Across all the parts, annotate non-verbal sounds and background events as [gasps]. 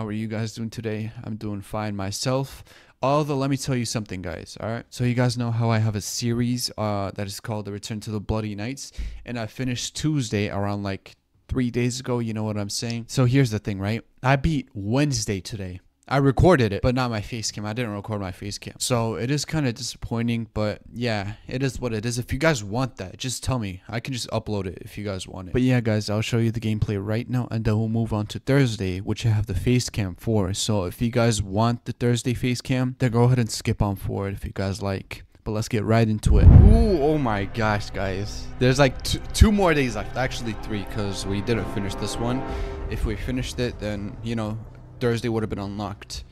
How are you guys doing today? I'm doing fine myself. Although, let me tell you something, guys. All right. So, you guys know how I have a series uh, that is called The Return to the Bloody Nights. And I finished Tuesday around like three days ago. You know what I'm saying? So, here's the thing, right? I beat Wednesday today. I recorded it, but not my face cam. I didn't record my face cam. So it is kind of disappointing, but yeah, it is what it is. If you guys want that, just tell me. I can just upload it if you guys want it. But yeah, guys, I'll show you the gameplay right now, and then we'll move on to Thursday, which I have the face cam for. So if you guys want the Thursday face cam, then go ahead and skip on forward if you guys like. But let's get right into it. Ooh, oh my gosh, guys. There's like two more days left. Actually, three, because we didn't finish this one. If we finished it, then, you know, Thursday would have been unlocked.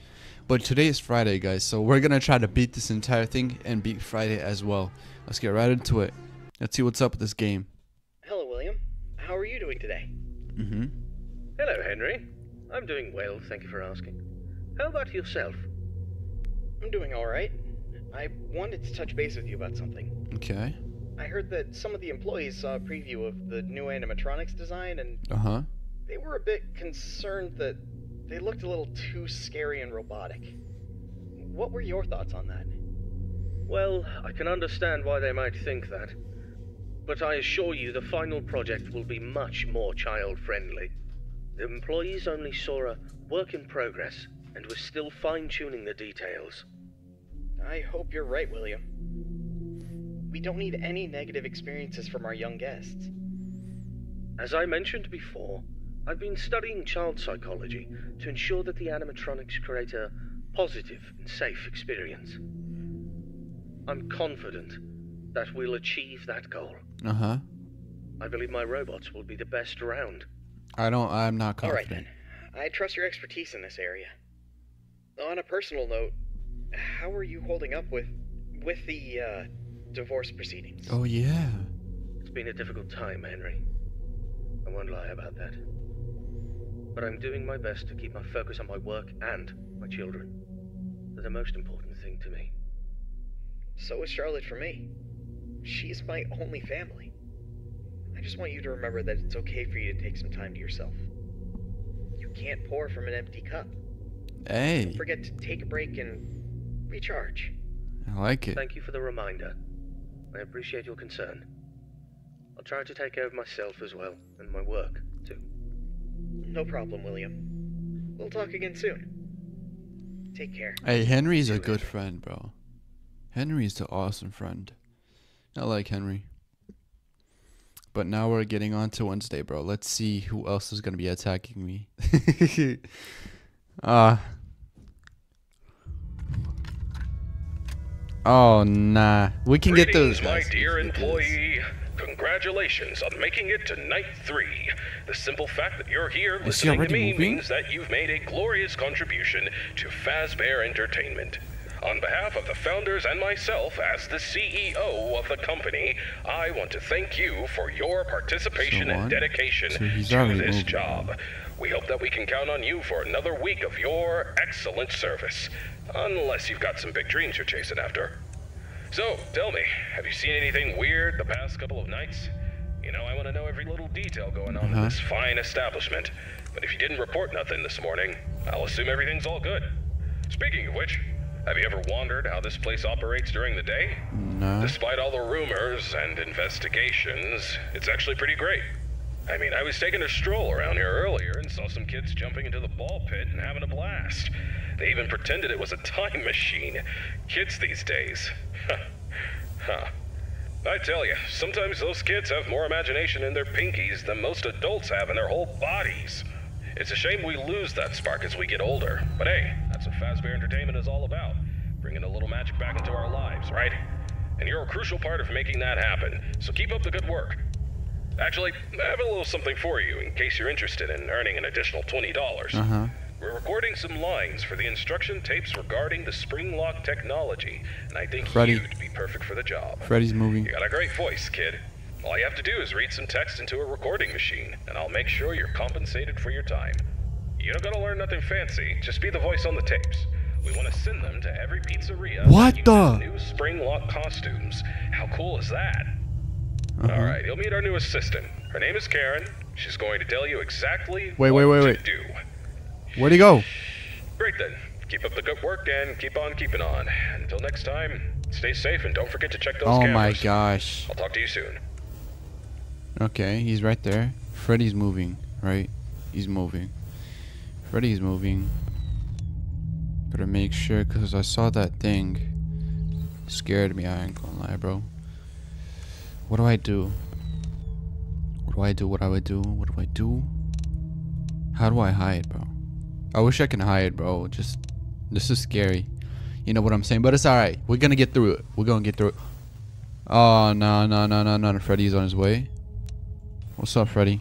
But today is Friday, guys, so we're gonna try to beat this entire thing and beat Friday as well. Let's get right into it. Let's see what's up with this game. Hello, William. How are you doing today? Mm-hmm. Hello, Henry. I'm doing well, thank you for asking. How about yourself? I'm doing alright. I wanted to touch base with you about something. Okay. I heard that some of the employees saw a preview of the new animatronics design and Uh-huh. they were a bit concerned that they looked a little too scary and robotic. What were your thoughts on that? Well, I can understand why they might think that. But I assure you the final project will be much more child friendly. The employees only saw a work in progress and we're still fine tuning the details. I hope you're right, William. We don't need any negative experiences from our young guests. As I mentioned before, I've been studying child psychology to ensure that the animatronics create a positive and safe experience. I'm confident that we'll achieve that goal. Uh-huh. I believe my robots will be the best around. I don't I'm not confident. then. I trust your expertise in this area. On a personal note, how are you holding up with with the uh, divorce proceedings? Oh yeah. It's been a difficult time, Henry. I won't lie about that. But I'm doing my best to keep my focus on my work and my children. They're the most important thing to me. So is Charlotte for me. She's my only family. I just want you to remember that it's okay for you to take some time to yourself. You can't pour from an empty cup. Hey. Don't forget to take a break and recharge. I like it. Thank you for the reminder. I appreciate your concern. I'll try to take care of myself as well, and my work, too. No problem, William. We'll talk again soon. Take care. Hey, Henry's a good friend, bro. Henry's the awesome friend. I like Henry. But now we're getting on to Wednesday, bro. Let's see who else is gonna be attacking me. [laughs] Ah. oh nah. We can get those Greetings, my guys. dear We can get those. employee. Congratulations on making it to night three. The simple fact that you're here Is he to me moving? means that you've made a glorious contribution to Fazbear Entertainment. On behalf of the founders and myself, as the CEO of the company, I want to thank you for your participation So and dedication So to this moving. job. We hope that we can count on you for another week of your excellent service. Unless you've got some big dreams you're chasing after. So, tell me, have you seen anything weird the past couple of nights? You know, I want to know every little detail going on Uh-huh. in this fine establishment. But if you didn't report nothing this morning, I'll assume everything's all good. Speaking of which, have you ever wondered how this place operates during the day? No. Despite all the rumors and investigations, it's actually pretty great. I mean, I was taking a stroll around here earlier and saw some kids jumping into the ball pit and having a blast. They even pretended it was a time machine. Kids these days. [laughs] huh. I tell you, sometimes those kids have more imagination in their pinkies than most adults have in their whole bodies. It's a shame we lose that spark as we get older. But hey, that's what Fazbear Entertainment is all about. Bringing a little magic back into our lives, right? And you're a crucial part of making that happen, so keep up the good work. Actually, I have a little something for you in case you're interested in earning an additional $20. Uh-huh. We're recording some lines for the instruction tapes regarding the spring lock technology, and I think Freddy. you'd be perfect for the job. Freddy's moving. You got a great voice, kid. All you have to do is read some text into a recording machine, and I'll make sure you're compensated for your time. You don't gotta learn nothing fancy, just be the voice on the tapes. We want to send them to every pizzeria. What the- New spring lock costumes. How cool is that? Uh-huh. All right, you'll meet our new assistant. Her name is Karen. She's going to tell you exactly Wait, what wait, wait, wait. do. Where'd he go? Great then. Keep up the good work and keep on keeping on. Until next time, stay safe and don't forget to check those Oh cameras. my gosh. I'll talk to you soon. Okay, he's right there. Freddy's moving, right? He's moving. Freddy's moving. Better make sure, because I saw that thing. Scared me, I ain't gonna lie, bro. What do I do? What do I do? What do I do? What do I do? How do I hide, bro? I wish I can hide, bro. Just, this is scary. You know what I'm saying? But it's alright. We're gonna get through it. We're gonna get through it. Oh, no, no, no, no, no. Freddy's on his way. What's up, Freddy?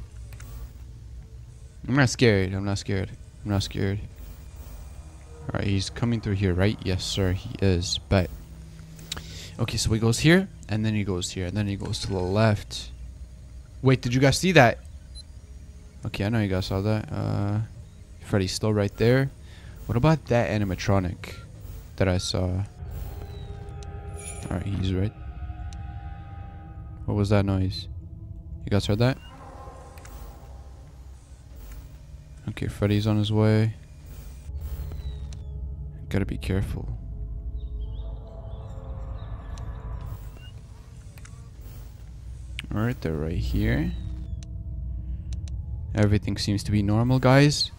I'm not scared. I'm not scared. I'm not scared. Alright, he's coming through here, right? Yes, sir, he is. Bet. Okay, so he goes here, and then he goes here, and then he goes to the left. Wait, did you guys see that? Okay, I know you guys saw that. Uh, Freddy's still right there. What about that animatronic that I saw? Alright, he's right. What was that noise? You guys heard that? Okay, Freddy's on his way. Gotta be careful. Alright, they're right here. Everything seems to be normal, guys.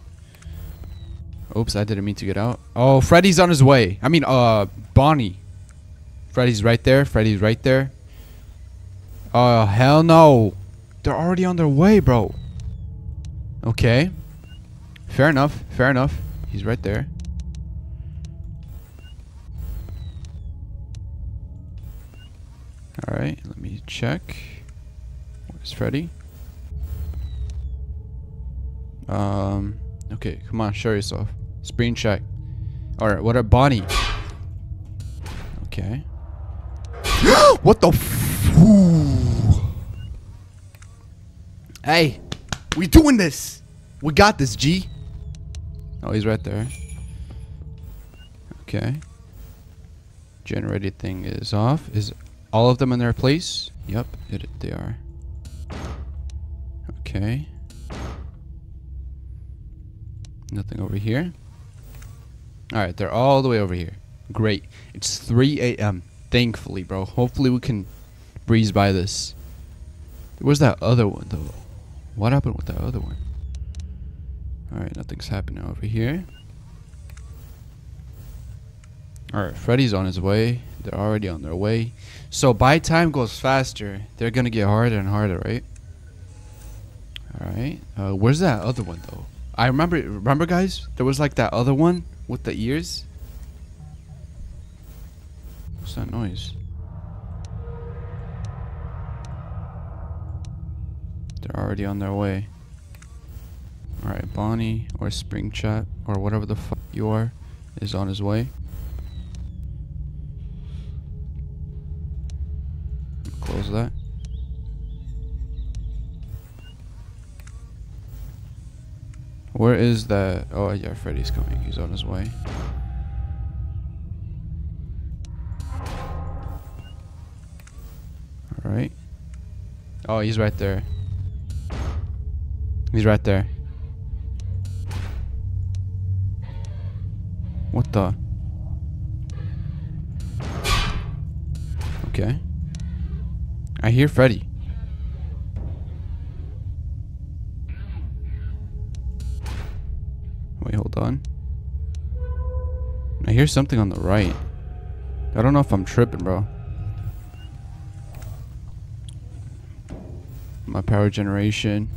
Oops, I didn't mean to get out. Oh, Freddy's on his way. I mean, uh, Bonnie. Freddy's right there. Freddy's right there. Oh, hell no. They're already on their way, bro. Okay. Fair enough. Fair enough. He's right there. Alright, let me check. Where's Freddy? Um, okay, come on, show yourself. Screen check. Alright, what about Bonnie? Okay. [gasps] what the. Hey, we doing this. We got this, G. Oh, he's right there. Okay. Generated thing is off. Is all of them in their place? Yep, it, they are. Okay. Nothing over here. Alright, they're all the way over here. Great. It's 3 a.m. Thankfully, bro. Hopefully we can breeze by this. Where's that other one, though? What happened with that other one? Alright, nothing's happening over here. Alright, Freddy's on his way. They're already on their way. So by time goes faster, they're gonna get harder and harder, right? Alright. Uh, where's that other one though? I remember remember guys? There was like that other one with the ears. What's that noise? They're already on their way. Alright, Bonnie or Springtrap or whatever the fuck you are is on his way. Close that. Where is that? Oh yeah, Freddy's coming. He's on his way. Alright. Oh, he's right there. He's right there. What the? Okay. I hear Freddy. Wait, hold on. I hear something on the right. I don't know if I'm tripping, bro. My power generation.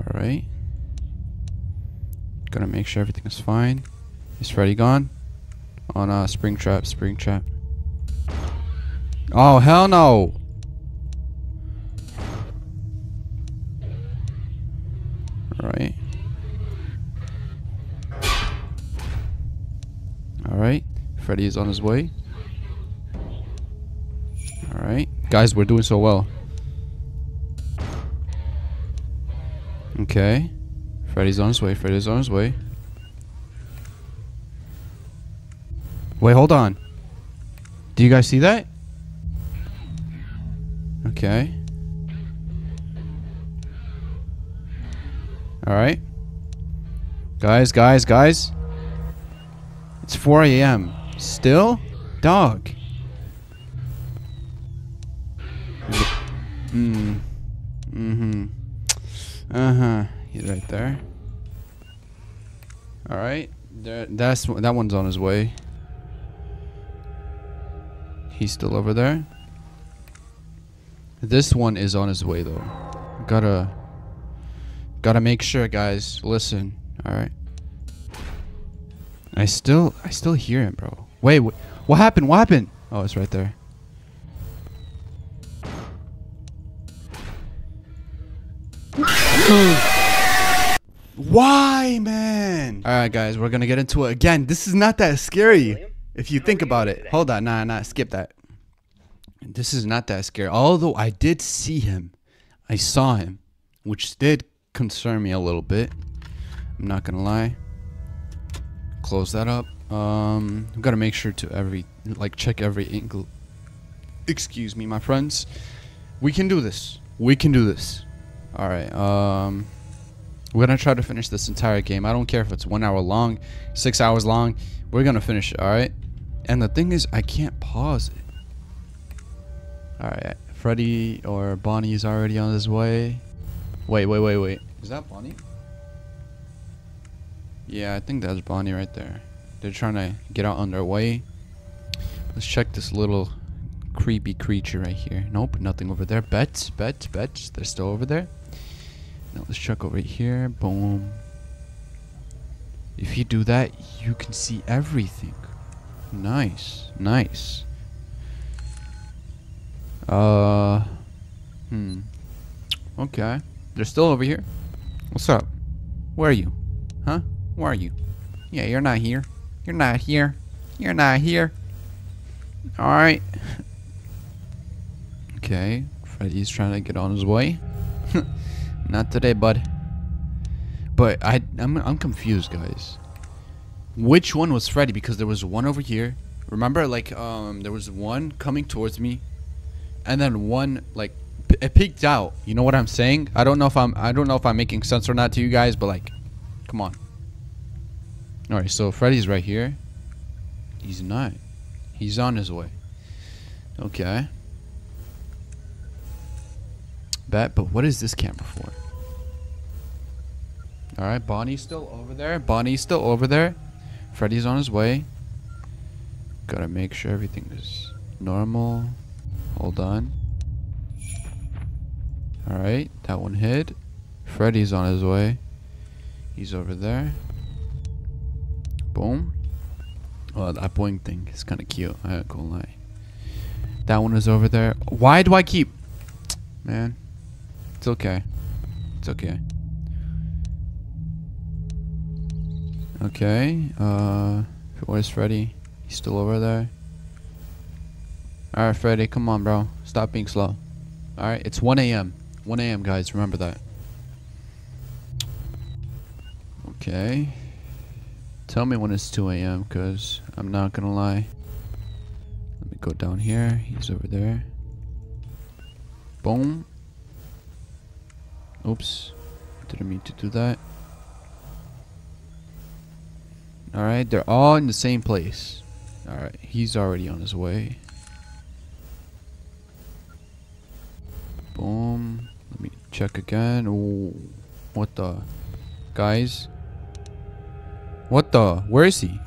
Alright. Gonna make sure everything is fine. Is Freddy gone? Oh uh, no, Springtrap, spring trap. Oh hell no! Freddy is on his way. Alright. Guys, we're doing so well. Okay. Freddy's on his way. Freddy's on his way. Wait, hold on. Do you guys see that? Okay. Alright. Guys, guys, guys. It's 4 a.m. Still? Dog. Hmm. Mm-hmm. Uh-huh. He's right there. Alright. That's that one's on his way. He's still over there. This one is on his way though. Gotta gotta make sure guys. Listen. Alright. I still I still hear him, bro. Wait, wh what happened? What happened? Oh, it's right there. Why, man? All right, guys, we're gonna get into it again. This is not that scary if you think about it. Hold on, nah, nah, skip that. This is not that scary. Although I did see him, I saw him, which did concern me a little bit. I'm not gonna lie. Close that up. Um, I've got to make sure to every like check every angle. Excuse me, my friends. We can do this. We can do this. All right. Um. We're gonna try to finish this entire game. I don't care if it's one hour long, six hours long. We're gonna finish it, alright? And the thing is, I can't pause it. Alright, Freddy or Bonnie is already on his way. Wait, wait, wait, wait. Is that Bonnie? Yeah, I think that's Bonnie right there. They're trying to get out on their way. Let's check this little creepy creature right here. Nope, nothing over there. Bets, bets, bets. They're still over there. Now let's check over here. Boom. If you do that, you can see everything. Nice. Nice. Uh. Hmm. Okay. They're still over here. What's up? Where are you? Huh? Where are you? Yeah, you're not here. You're not here. You're not here. Alright. okay. Freddy's trying to get on his way. [laughs] Not today, bud. But I, I'm, I'm confused, guys. Which one was Freddy? Because there was one over here. Remember, like, um, there was one coming towards me, and then one like it peeked out. You know what I'm saying? I don't know if I'm, I don't know if I'm making sense or not to you guys, but like, come on. All right, so Freddy's right here. He's not. He's on his way. Okay. Bet, but what is this camera for? Alright, Bonnie's still over there. Bonnie's still over there. Freddy's on his way. Gotta make sure everything is normal. Hold on. Alright, that one hit. Freddy's on his way. He's over there. Boom. Oh, that boing thing is kind of cute. I ain't gonna lie. That one is over there. Why do I keep... Man. It's okay. It's okay. Okay. Uh, where's Freddy? He's still over there. Alright, Freddy, come on, bro. Stop being slow. Alright, it's 1 a.m. 1 a.m., guys. Remember that. Okay. Tell me when it's 2 a.m., because I'm not to lie. Let me go down here. He's over there. Boom. Oops. Didn't mean to do that. Alright, they're all in the same place. Alright, he's already on his way. Boom. Let me check again. Ooh, what the? Guys? What the? Where is he?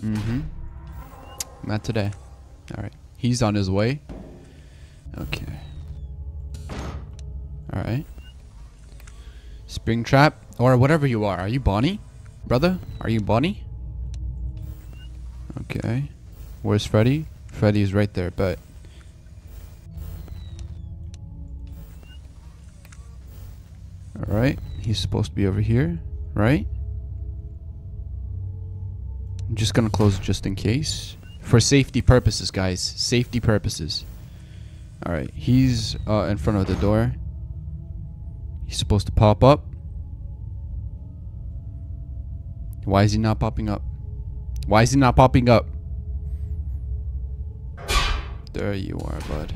Mm-hmm. Not today. Alright. He's on his way. Okay. Alright. Springtrap. Or whatever you are. Are you Bonnie? Brother? Are you Bonnie? Okay. Where's Freddy? Freddy's right there, but... Alright. He's supposed to be over here, right? I'm just gonna close it just in case. For safety purposes, guys. Safety purposes. Alright, he's uh, in front of the door. He's supposed to pop up. Why is he not popping up? Why is he not popping up? There you are, bud.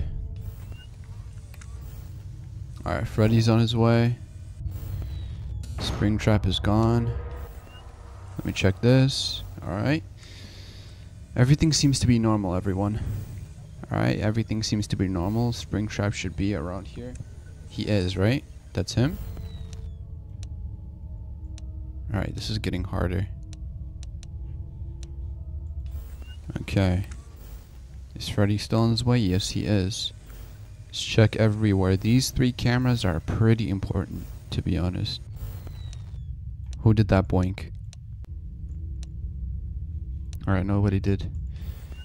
Alright, Freddy's on his way. Springtrap is gone. Let me check this. Alright. Everything seems to be normal, everyone. Alright, everything seems to be normal. Springtrap should be around here. He is, right? That's him? Alright, this is getting harder. Okay. Is Freddy still on his way? Yes, he is. Let's check everywhere. These three cameras are pretty important, to be honest. Who did that boink? Alright, nobody did.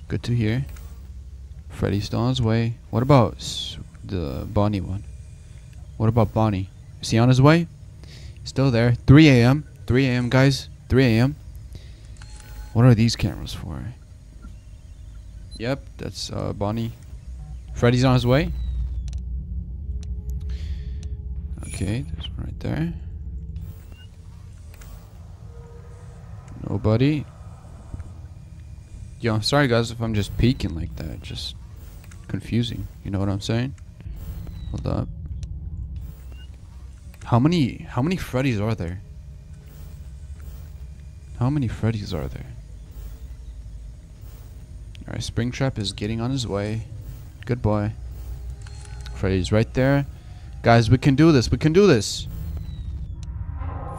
Good to hear. Freddy's still on his way. What about the Bonnie one? What about Bonnie? Is he on his way? Still there. 3 a.m. 3 a.m. guys. 3 a.m. What are these cameras for? Yep, that's uh, Bonnie. Freddy's on his way. Okay, there's one right there. Oh, Nobody. Yo, I'm sorry guys if I'm just peeking like that. Just confusing. You know what I'm saying? Hold up. How many how many Freddy's are there? How many Freddy's are there? Alright, Springtrap is getting on his way. Good boy. Freddy's right there. Guys, we can do this. We can do this.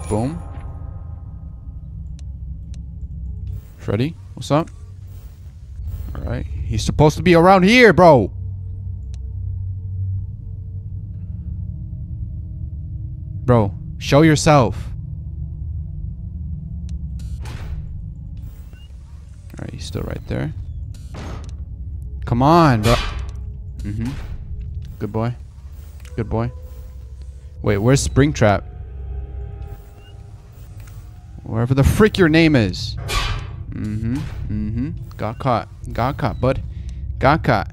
Boom. Freddy, what's up? Alright. He's supposed to be around here, bro. Bro, show yourself. Alright, he's still right there. Come on, bro. Mm-hmm. Good boy. Good boy. Wait, where's Springtrap? Wherever the frick your name is. Mm-hmm. Mm-hmm. Got caught. Got caught, bud. Got caught.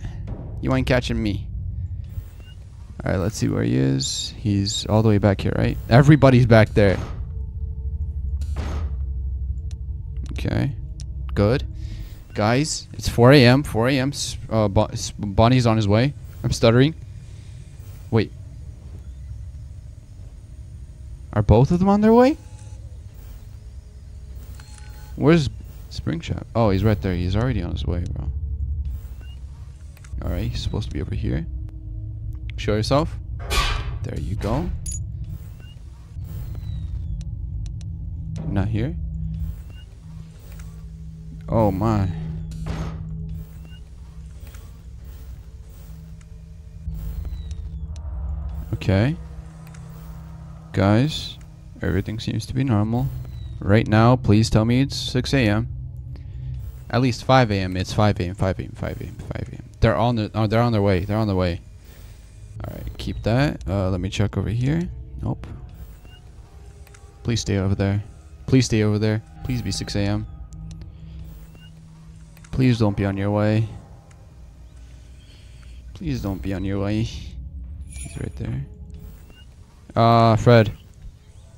You ain't catching me. Alright, let's see where he is. He's all the way back here, right? Everybody's back there. Okay. Good. Guys, it's 4 a.m. 4 a.m. Uh, Bonnie's on his way. I'm stuttering. Wait. Are both of them on their way? Where's Springtrap? Oh, he's right there. He's already on his way, bro. Alright, he's supposed to be over here. Show yourself. There you go. Not here. Oh my. Okay. Guys, everything seems to be normal. Right now, please tell me it's 6 a.m. At least 5 a.m. It's 5 a.m. 5 a.m. 5 a.m. 5 a.m. They're on the. Oh, they're on their way. They're on their way. All right, keep that. Uh, let me check over here. Nope. Please stay over there. Please stay over there. Please be 6 a.m. Please don't be on your way. Please don't be on your way. He's right there. Uh, Fred.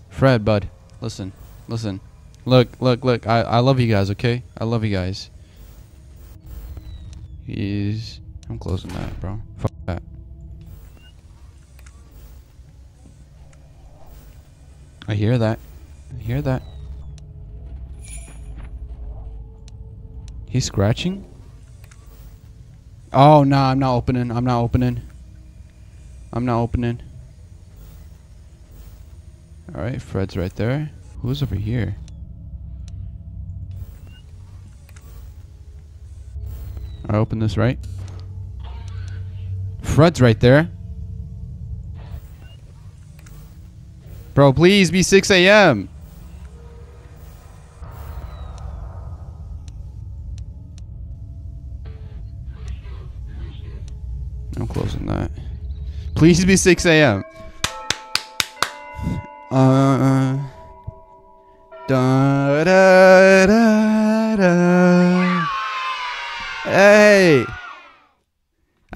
Fred, bud. Listen. Listen. Look, look, look. I, I love you guys, okay? I love you guys. He's... I'm closing that, bro. Fuck that. I hear that. I hear that. He's scratching? Oh, no, I'm not opening. I'm not opening. I'm not opening. Alright, Fred's right there. Who's over here? I open this right. Fred's right there. Bro, please be 6 a.m. I'm closing that. Please be 6 a.m. Uh, da, da, da,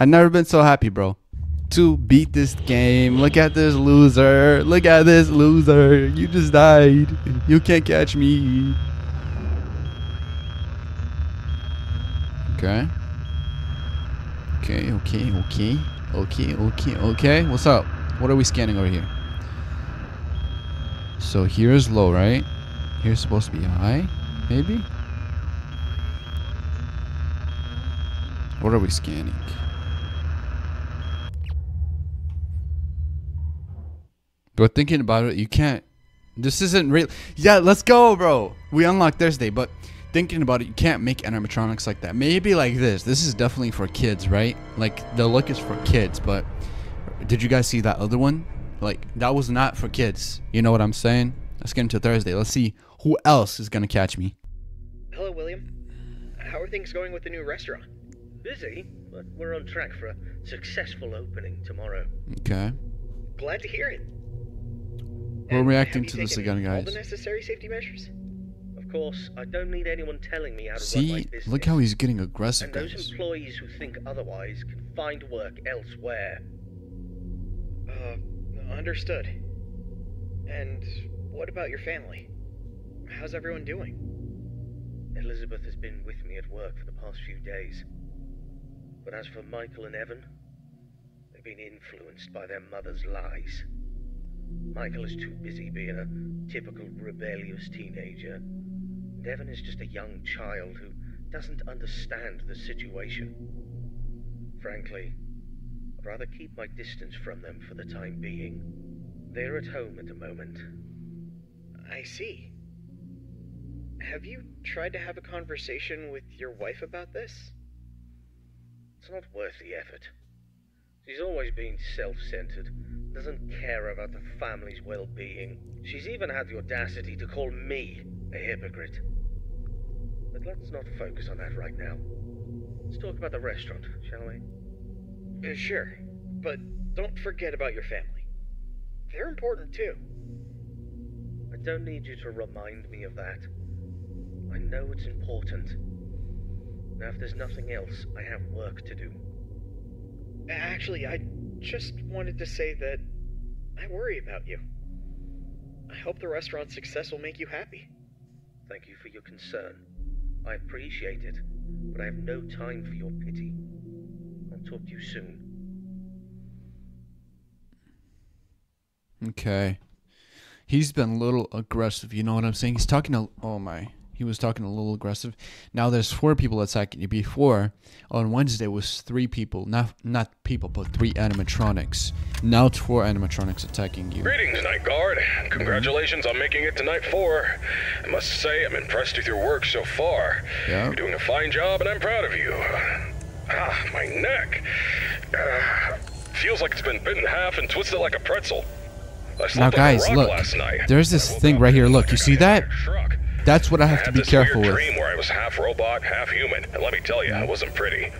I've never been so happy, bro. To beat this game. Look at this loser. Look at this loser. You just died. You can't catch me. Okay. Okay, okay, okay. Okay, okay, okay. What's up? What are we scanning over here? So here's low, right? Here's supposed to be high, maybe? What are we scanning? But thinking about it, you can't. This isn't real. Yeah, let's go, bro. We unlock Thursday, but thinking about it, you can't make animatronics like that. Maybe like this. This is definitely for kids, right? Like the look is for kids, but did you guys see that other one? Like that was not for kids. You know what I'm saying? Let's get into Thursday. Let's see who else is gonna catch me. Hello, William. How are things going with the new restaurant? Busy, but we're on track for a successful opening tomorrow. Okay. Glad to hear it. We're reacting to this again, All guys. the necessary safety measures. Of course, I don't need anyone telling me how to run my See, business. look how he's getting aggressive, And those guys. employees who think otherwise can find work elsewhere. Uh, understood. And what about your family? How's everyone doing? Elizabeth has been with me at work for the past few days. But as for Michael and Evan, they've been influenced by their mother's lies. Michael is too busy being a typical rebellious teenager. Devon is just a young child who doesn't understand the situation. Frankly, I'd rather keep my distance from them for the time being. They're at home at the moment. I see. Have you tried to have a conversation with your wife about this? It's not worth the effort. She's always been self centered, doesn't care about the family's well being. She's even had the audacity to call me a hypocrite. But let's not focus on that right now. Let's talk about the restaurant, shall we? Uh, sure, but don't forget about your family. They're important too. I don't need you to remind me of that. I know it's important. Now, if there's nothing else, I have work to do. Actually, I just wanted to say that I worry about you. I hope the restaurant's success will make you happy. Thank you for your concern. I appreciate it, but I have no time for your pity. I'll talk to you soon. Okay. He's been a little aggressive. You know what I'm saying? He's talking a. Oh my. He was talking a little aggressive. Now there's four people attacking you. Before on Wednesday was three people, not not people, but three animatronics. Now it's four animatronics attacking you. Greetings, Night Guard. Congratulations on making it to Night 4. I must say, I'm impressed with your work so far. Yeah. You're doing a fine job, and I'm proud of you. Ah, my neck. Uh, feels like it's been bitten in half and twisted like a pretzel. Now, guys, look. last night. There's this thing right here. Look, you see that? That's what I I have to had be careful with. dream where I was half robot, half human, and let me tell you, it wasn't pretty.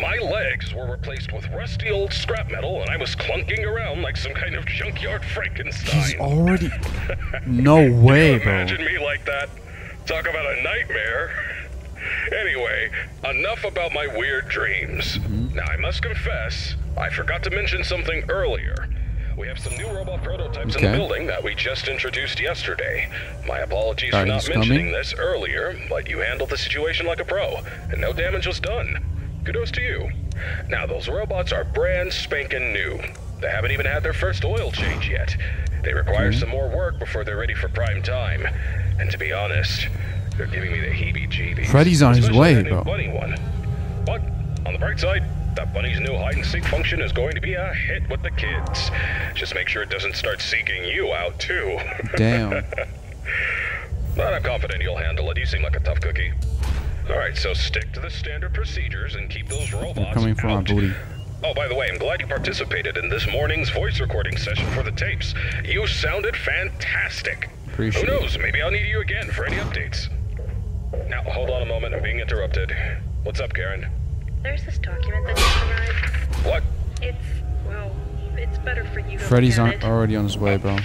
My legs were replaced with rusty old scrap metal, and I was clunking around like some kind of junkyard Frankenstein. He's already. [laughs] No way, bro. Imagine me like that. Talk about a nightmare. [laughs] Anyway, enough about my weird dreams. Mm-hmm. Now, I must confess, I forgot to mention something earlier. We have some new robot prototypes in the building that we just introduced yesterday. My apologies for not these mentioning coming? this earlier, but you handled the situation like a pro, and no damage was done. Kudos to you. Now, those robots are brand spanking new. They haven't even had their first oil change yet. They require some more work before they're ready for prime time. And to be honest, they're giving me the heebie-jeebies. Freddy's on his way, bro. Bunny one. But on the bright side, that bunny's new hide and seek function is going to be a hit with the kids. Just make sure it doesn't start seeking you out too. [laughs] Damn. But I'm confident you'll handle it. You seem like a tough cookie. All right, so stick to the standard procedures and keep those robots They're coming for my out. booty. Oh, by the way, I'm glad you participated in this morning's voice recording session for the tapes. You sounded fantastic. Appreciate Who it. knows? Maybe I'll need you again for any updates. Now, hold on a moment. I'm being interrupted. What's up, Karen? There's this document that just arrived. What? It's, well, it's better for you to Freddy's on, already on his way, bro.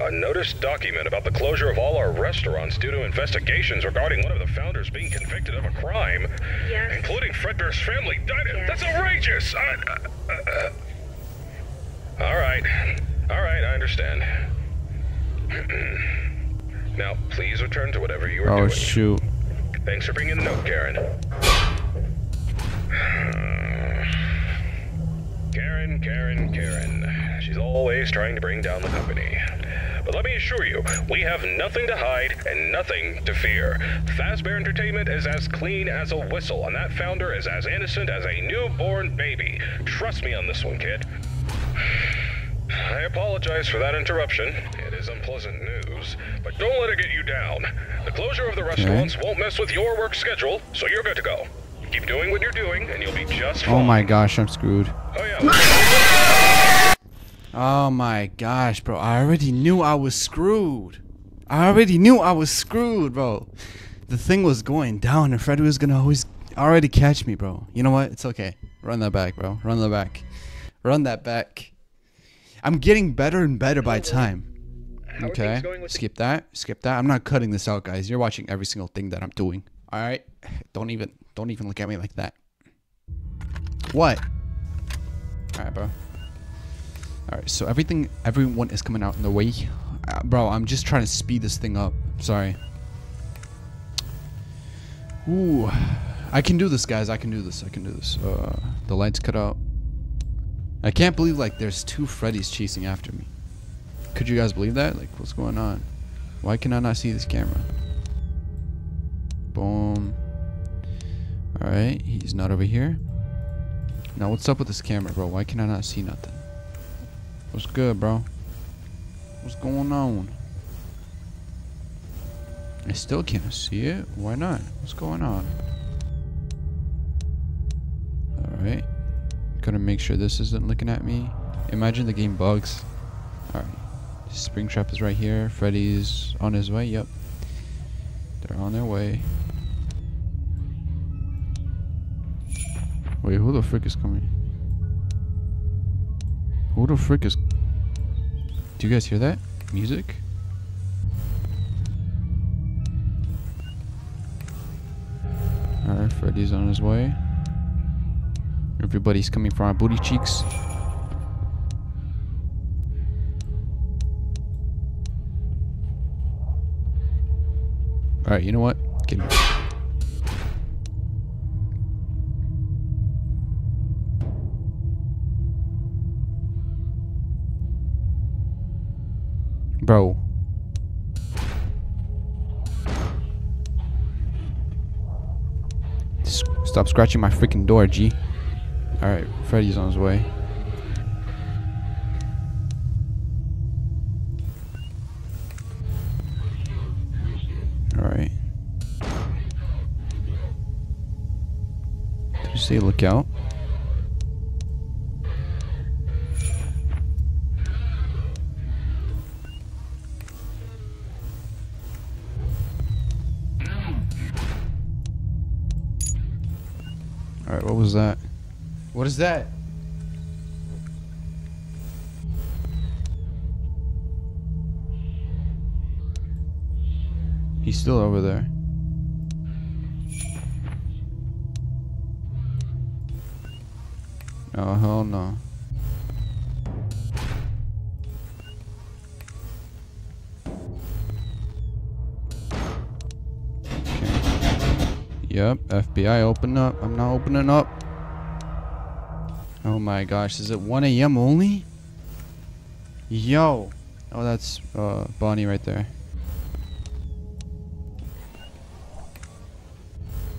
A notice document about the closure of all our restaurants due to investigations regarding one of the founders being convicted of a crime, Yes. including Fredbear's family. That- Yes. That's outrageous! I, uh, uh, all right. All right, I understand. [clears throat] now, please return to whatever you were Oh, doing. shoot. Thanks for bringing the note, Karen. Karen, Karen, Karen. She's always trying to bring down the company. But let me assure you, we have nothing to hide and nothing to fear. Fazbear Entertainment is as clean as a whistle, and that founder is as innocent as a newborn baby. Trust me on this one, kid. I apologize for that interruption. It is unpleasant news, but don't let it get you down. The closure of the restaurants won't mess with your work schedule, so you're good to go. Keep doing what you're doing, and you'll be just fine. Oh my gosh, I'm screwed. Oh yeah. Oh my gosh, bro. I already knew I was screwed. I already knew I was screwed, bro. The thing was going down and Freddy was gonna always already catch me, bro. You know what? It's okay. Run that back, bro. Run that back. Run that back. I'm getting better and better by time. Okay. going Skip that. Skip that. I'm not cutting this out, guys. You're watching every single thing that I'm doing. All right. [sighs] Don't even don't even look at me like that. What? All right, bro. All right. So everything everyone is coming out in the way. Uh, bro, I'm just trying to speed this thing up. Sorry. Ooh. I can do this, guys. I can do this. I can do this. Uh, the lights cut out. I can't believe like there's two Freddys chasing after me. Could you guys believe that? Like, what's going on? Why can I not see this camera? Boom. Alright, he's not over here. Now, what's up with this camera, bro? Why can I not see nothing? What's good, bro? What's going on? I still can't see it. Why not? What's going on? Alright. Gotta make sure this isn't looking at me. Imagine the game bugs. Alright. Springtrap is right here. Freddy's on his way. Yep. They're on their way. Wait, who the frick is coming? Who the frick is... Do you guys hear that? Music? Alright, Freddy's on his way. Everybody's coming for our booty cheeks. Alright, you know what? Get me. Stop scratching my freaking door, G. Alright, Freddy's on his way. Alright. Did you say look out? Was that? What is that? He's still over there. Oh, hell no. Yep, FBI, open up. I'm not opening up. Oh my gosh, is it 1 a.m. only? Yo. Oh, that's uh, Bonnie right there.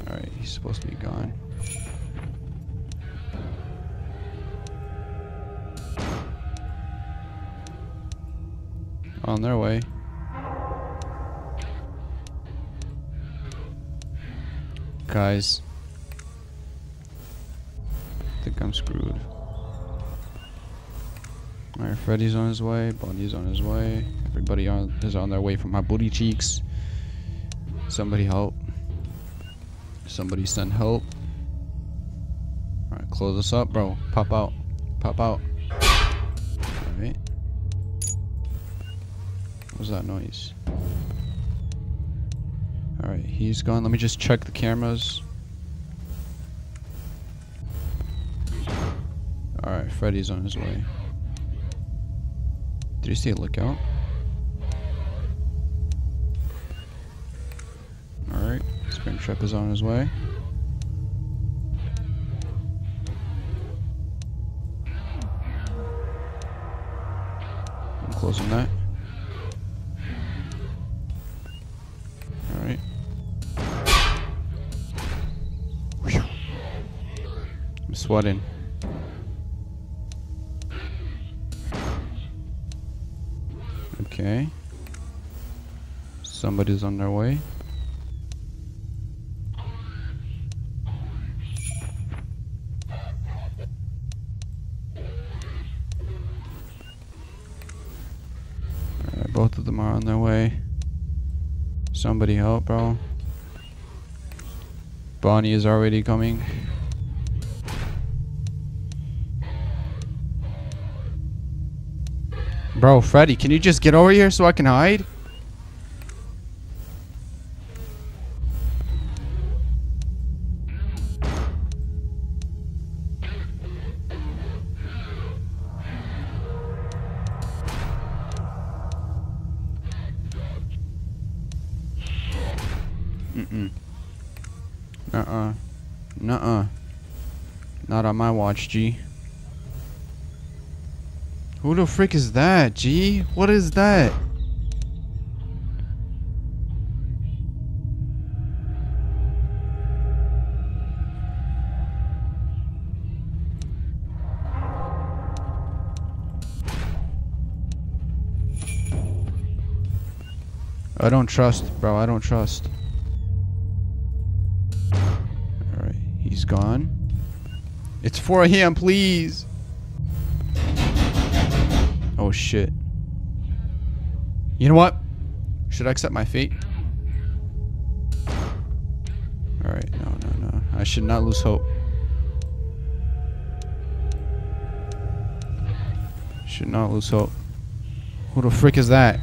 Alright, he's supposed to be gone. On their way. Guys. I think I'm screwed. Alright, Freddy's on his way, Bonnie's on his way. Everybody on is on their way from my booty cheeks. Somebody help. Somebody send help. Alright, close us up, bro. Pop out. Pop out. Alright. What was that noise? Alright, he's gone. Let me just check the cameras. Alright, Freddy's on his way. Did you see a lookout? Alright, Springtrap is on his way. I'm closing that. Sweating. Okay. Somebody's on their way. Both of them are on their way. Somebody help, bro. Bonnie is already coming. Bro, Freddy, can you just get over here so I can hide? Mm-mm. Uh-uh. Nuh-uh. Not on my watch, G. Who the frick is that, G? What is that? I don't trust, bro. I don't trust. Alright, he's gone. It's 4 a.m., please. Oh shit. You know what? Should I accept my fate? Alright, no, no, no. I should not lose hope. Should not lose hope. Who the frick is that?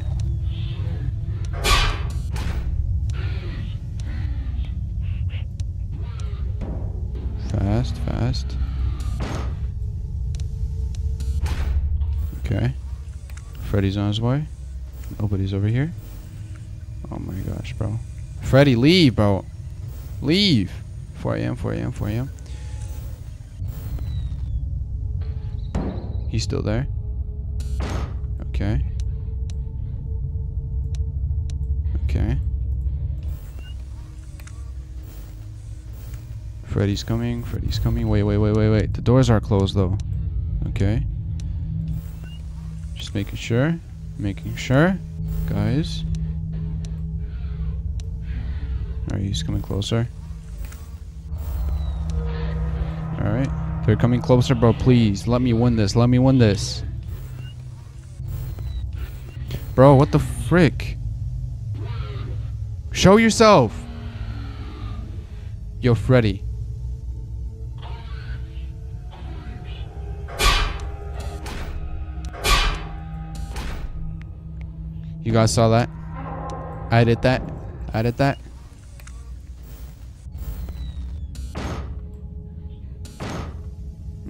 Freddy's on his way. Nobody's over here. Oh my gosh, bro. Freddy, leave, bro. Leave. 4 a.m., 4 a.m., 4 a.m. He's still there. Okay. Okay. Freddy's coming. Freddy's coming. Wait, wait, wait, wait, wait. The doors are closed, though. Okay. Just making sure. Making sure. Guys. Alright, he's coming closer. Alright. They're coming closer, bro. Please, let me win this. Let me win this. Bro, what the frick? Show yourself! Yo, Freddy. You guys saw that? I did that. I did that.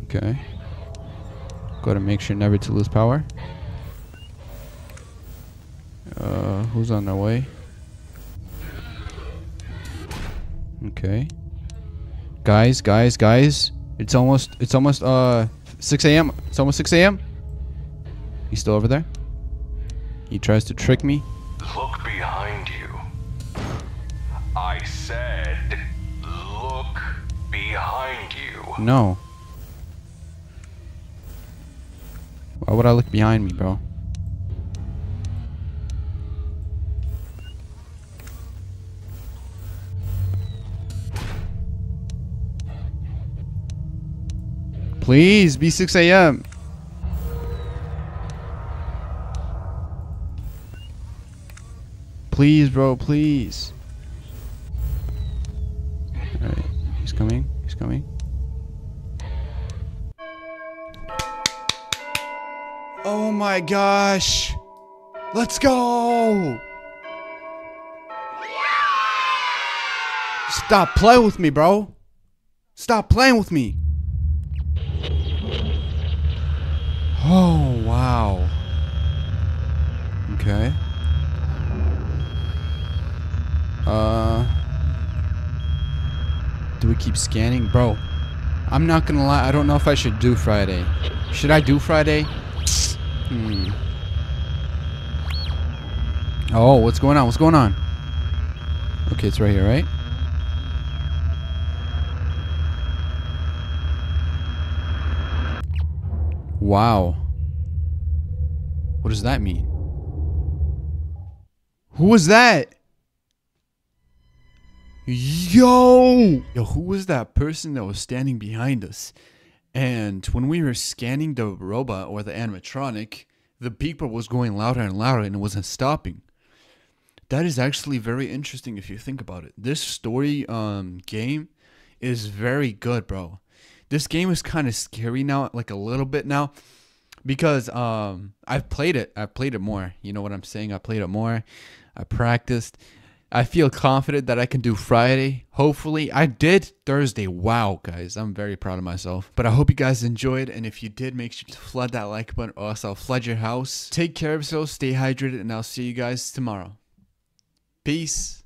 Okay. Gotta make sure never to lose power. Uh, who's on their way? Okay. Guys, guys, guys. It's almost, it's almost, uh, 6 a.m. It's almost 6 a.m. He's still over there? He tries to trick me. Look behind you. I said, look behind you. No. Why would I look behind me, bro? Please be 6 a.m. Please, bro, please. Alright, he's coming. He's coming. Oh my gosh. Let's go. Stop playing with me, bro. Stop playing with me. Oh, wow. Okay. Uh Do we keep scanning? Bro, I'm not gonna lie, I don't know if I should do Friday. Should I do Friday? Hmm. Oh, what's going on? What's going on? Okay, it's right here, right? Wow. What does that mean? Who was that? Yo! Yo, who was that person that was standing behind us? And when we were scanning the robot or the animatronic, the beeper was going louder and louder and it wasn't stopping. That is actually very interesting if you think about it. This story um game is very good, bro. This game is kind of scary now, like a little bit now because um I've played it. I've played it more. You know what I'm saying? I played it more. I practiced. I feel confident that I can do Friday. Hopefully, I did Thursday. Wow, guys, I'm very proud of myself. But I hope you guys enjoyed, and if you did, make sure to flood that like button, or else I'll flood your house. Take care of yourselves, stay hydrated, and I'll see you guys tomorrow. Peace.